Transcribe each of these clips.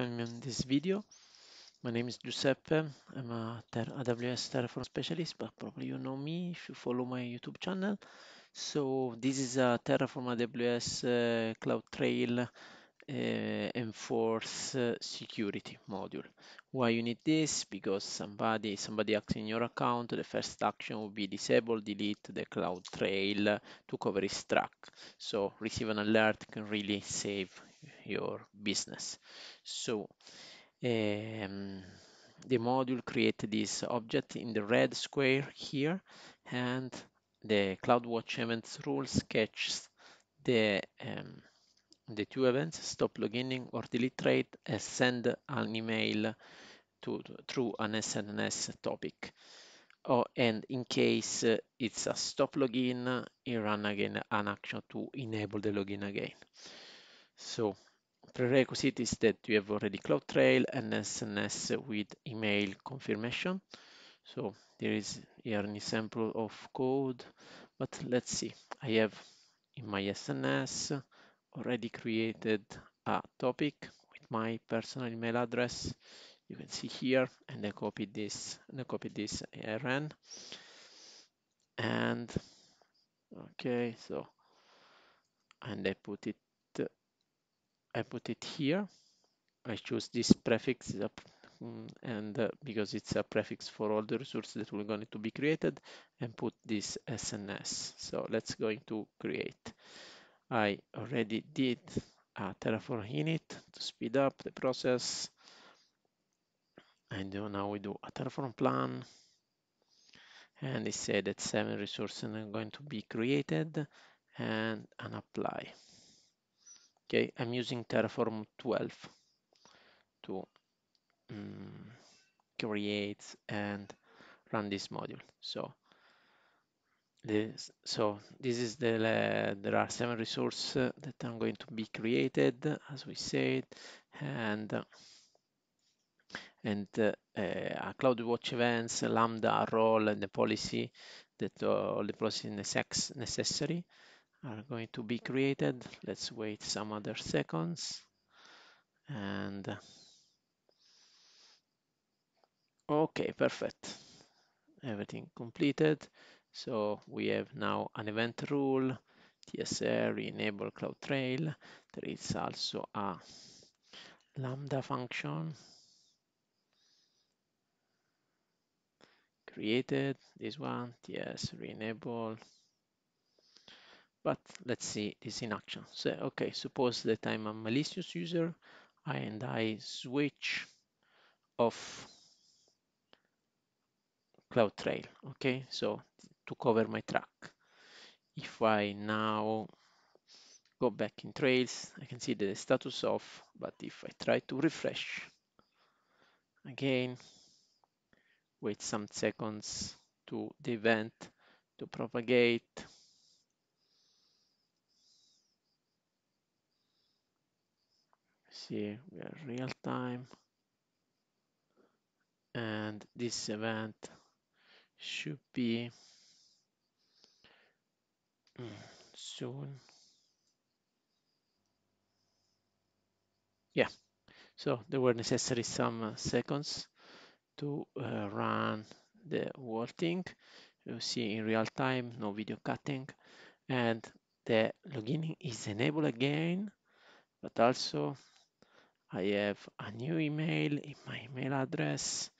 in this video. My name is Giuseppe. I'm a AWS Terraform specialist, but probably you know me if you follow my YouTube channel. So this is a Terraform AWS uh, CloudTrail uh, enforce uh, security module. Why you need this? Because somebody somebody acts in your account, the first action will be disable, delete the CloudTrail to cover his track. So receive an alert can really save your business. So um, the module create this object in the red square here and the CloudWatch events rules catches the um, the two events stop logging or delete trail and send an email to, to through an SNS topic. Oh, and in case uh, it's a stop login, you run again an action to enable the login again. So prerequisite is that you have already CloudTrail and SNS with email confirmation. So there is here an example of code, but let's see. I have in my SNS already created a topic with my personal email address. You can see here, and I copied this, and I copied this ARN. And okay, so and I put it, I put it here. I choose this prefix mm, and uh, because it's a prefix for all the resources that we're going to be created and put this SNS. So let's go to create. I already did a Terraform init to speed up the process. And now we do a Terraform plan. And it said that seven resources are going to be created and an apply. Okay, I'm using Terraform 12 to um, create and run this module. So this, so this is the uh, there are seven resources uh, that are going to be created as we said and uh, and uh, a CloudWatch events, Lambda role, and the policy that uh, all the policies necessary are going to be created. Let's wait some other seconds and okay, perfect. Everything completed. So we have now an event rule, TSR, enable CloudTrail. There is also a Lambda function created, this one, TS, re-enable. But let's see this in action. So, okay, suppose that I'm a malicious user and I switch off CloudTrail, okay? So to cover my track. If I now go back in Trails, I can see the status off, but if I try to refresh again, wait some seconds to the event to propagate. See, we are real time. And this event should be mm, soon. Yeah, so there were necessary some uh, seconds to uh, run the whole thing. You see in real time, no video cutting, and the login is enabled again, but also I have a new email in my email address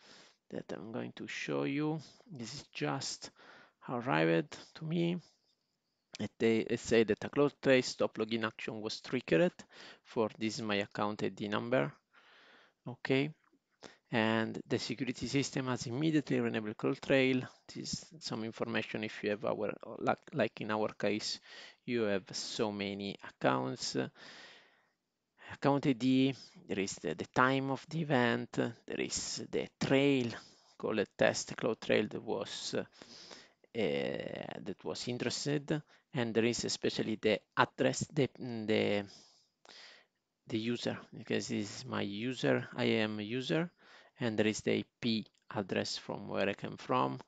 that I'm going to show you. This is just arrived to me. It, it say that a close trace stop login action was triggered for this is my account ID number. Okay, and the security system has immediately enabled CloudTrail. This is some information if you have our, like, like in our case, you have so many accounts. Account ID, there is the, the time of the event, there is the trail called test CloudTrail that was uh, that was interested, and there is especially the address, the the the user because this is my user. I am a user and there is the IP address from where I came from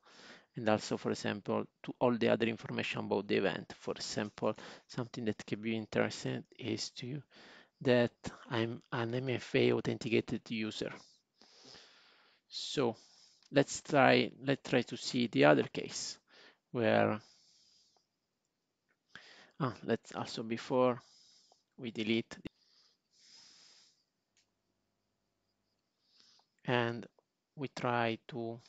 and also for example to all the other information about the event for example something that can be interesting is to that I'm an MFA authenticated user. So let's try, let's try to see the other case where, ah, let's also before we delete and we try to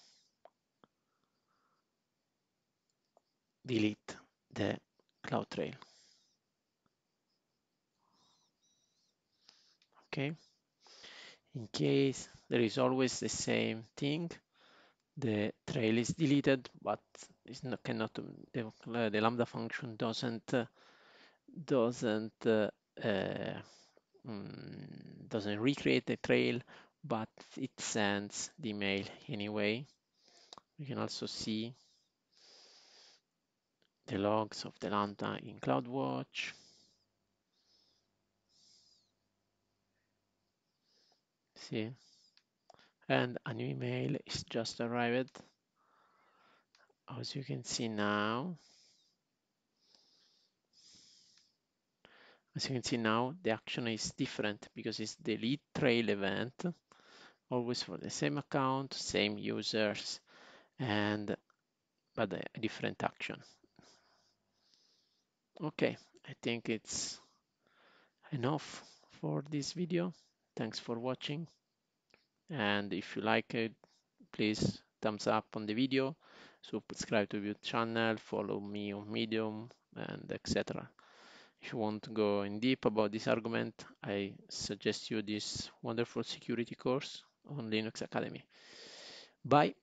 delete the CloudTrail. Okay. In case there is always the same thing, the trail is deleted, but it's not, cannot the, the lambda function doesn't doesn't uh, uh, doesn't recreate the trail, but it sends the mail anyway. we can also see the logs of the Lambda in CloudWatch. See, and a new email is just arrived. As you can see now, as you can see now, the action is different because it's delete trail event, always for the same account, same users, and but a different action. Okay, I think it's enough for this video. Thanks for watching. And if you like it, please thumbs up on the video. Subscribe to the channel, follow me on Medium, and etc. If you want to go in deep about this argument, I suggest you this wonderful security course on Linux Academy. Bye.